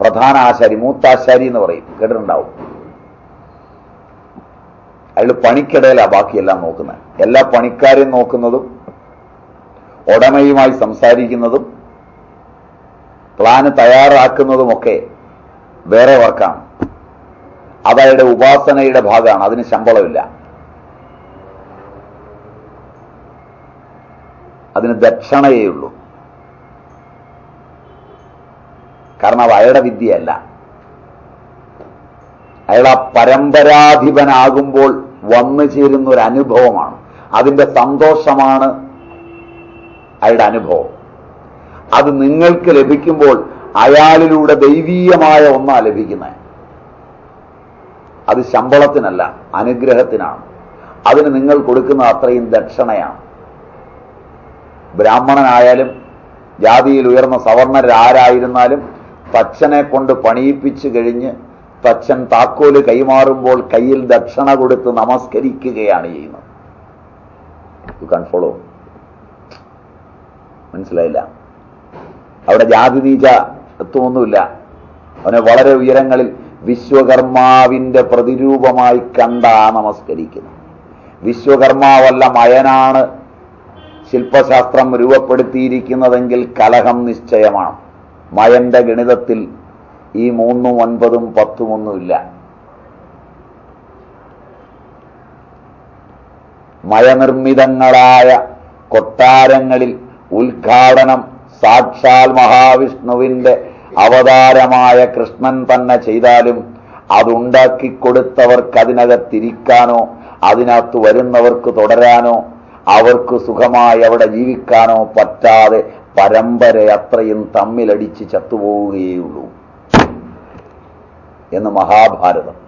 പ്രധാന ആശാരി മൂത്താശാരി എന്ന് പറയും. കേട്ടിട്ടുണ്ടാവും. അയാൾ പണിക്കിടയിലാണ് ബാക്കിയെല്ലാം നോക്കുന്നത്. എല്ലാ പണിക്കാരെയും നോക്കുന്നതും ഉടമയുമായി സംസാരിക്കുന്നതും പ്ലാന് തയ്യാറാക്കുന്നതുമൊക്കെ വേറെ വർക്കാണ്. അതയാളുടെ ഉപാസനയുടെ ഭാഗമാണ്. അതിന് ശമ്പളമില്ല. അതിന് ദക്ഷണയേ ഉള്ളൂ. കാരണം അത് അയാളുടെ വിദ്യയല്ല. അയാൾ ആ പരമ്പരാധിപനാകുമ്പോൾ വന്നു ചേരുന്ന ഒരു അനുഭവമാണ്. അതിന്റെ സന്തോഷമാണ് അയാളുടെ അനുഭവം. അത് നിങ്ങൾക്ക് ലഭിക്കുമ്പോൾ അയാളിലൂടെ ദൈവീയമായ ഒന്നാ ലഭിക്കുന്നത് അത് ശമ്പളത്തിനല്ല അനുഗ്രഹത്തിനാണ്. അതിന് നിങ്ങൾ കൊടുക്കുന്ന അത്രയും ദക്ഷിണയാണ്. ബ്രാഹ്മണനായാലും ജാതിയിൽ ഉയർന്ന സവർണരാരായിരുന്നാലും തച്ചനെ കൊണ്ട് പണിയിപ്പിച്ചു കഴിഞ്ഞ് തച്ചൻ താക്കോൽ കൈമാറുമ്പോൾ കയ്യിൽ ദക്ഷിണ കൊടുത്ത് നമസ്കരിക്കുകയാണ് ചെയ്യുന്നത്. യു കാൺ ഫോളോ മനസ്സിലായില്ല. അവിടെ ജാതി നീച എത്തുമൊന്നുമില്ല അവനെ വളരെ ഉയരങ്ങളിൽ വിശ്വകർമാവിന്റെ പ്രതിരൂപമായി കണ്ടാ നമസ്കരിക്കുന്നു വിശ്വകർമാവല്ല മയനാണ് ശില്പശാസ്ത്രം രൂപപ്പെടുത്തിയിരിക്കുന്നതെങ്കിൽ കലഹം നിശ്ചയമാണ്. മയന്റെ ഗണിതത്തിൽ ഈ മൂന്നും ഒൻപതും പത്തും ഒന്നുമില്ല മയനിർമ്മിതങ്ങളായ കൊട്ടാരങ്ങളിൽ ഉദ്ഘാടനം സാക്ഷാൽ മഹാവിഷ്ണുവിന്റെ അവതാരമായ കൃഷ്ണൻ തന്നെ ചെയ്താലും അതുണ്ടാക്കി കൊടുത്തവർക്ക് അതിനകത്തിരിക്കാനോ അതിനകത്ത് വരുന്നവർക്ക് തുടരാനോ അവർക്ക് സുഖമായി അവിടെ ജീവിക്കാനോ പറ്റാതെ പരമ്പര അത്രയും തമ്മിലടിച്ച് ചത്തുപോവുകയുള്ളൂ എന്ന് മഹാഭാരതം.